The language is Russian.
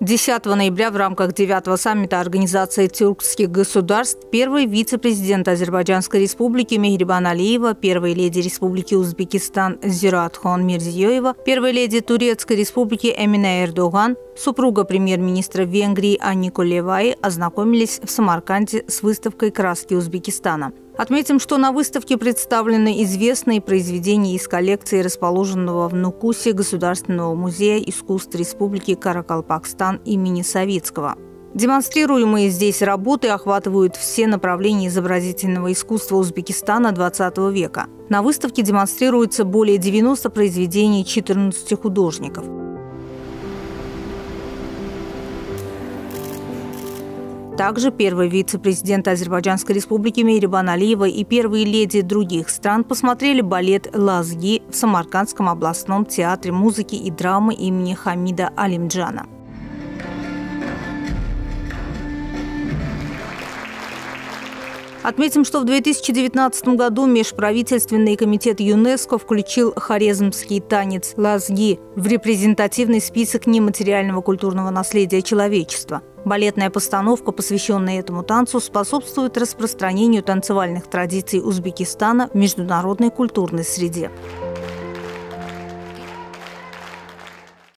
10 ноября в рамках 9 саммита Организации тюркских государств первый вице-президент Азербайджанской республики Мехрибан Алиева, первая леди Республики Узбекистан Зиратхон Мирзиёева, первая леди Турецкой республики Эмина Эрдоган, супруга премьер-министра Венгрии Анни Колевай ознакомились в Самарканде с выставкой «Краски Узбекистана». Отметим, что на выставке представлены известные произведения из коллекции расположенного в Нукусе Государственного музея искусств Республики Каракалпакстан имени Советского. Демонстрируемые здесь работы охватывают все направления изобразительного искусства Узбекистана XX века. На выставке демонстрируется более 90 произведений 14 художников – Также первый вице-президент Азербайджанской республики Мейрибан Алиева и первые леди других стран посмотрели балет «Лазги» в Самаркандском областном театре музыки и драмы имени Хамида Алимджана. Отметим, что в 2019 году Межправительственный комитет ЮНЕСКО включил хорезмский танец «Лазги» в репрезентативный список нематериального культурного наследия человечества. Балетная постановка, посвященная этому танцу, способствует распространению танцевальных традиций Узбекистана в международной культурной среде.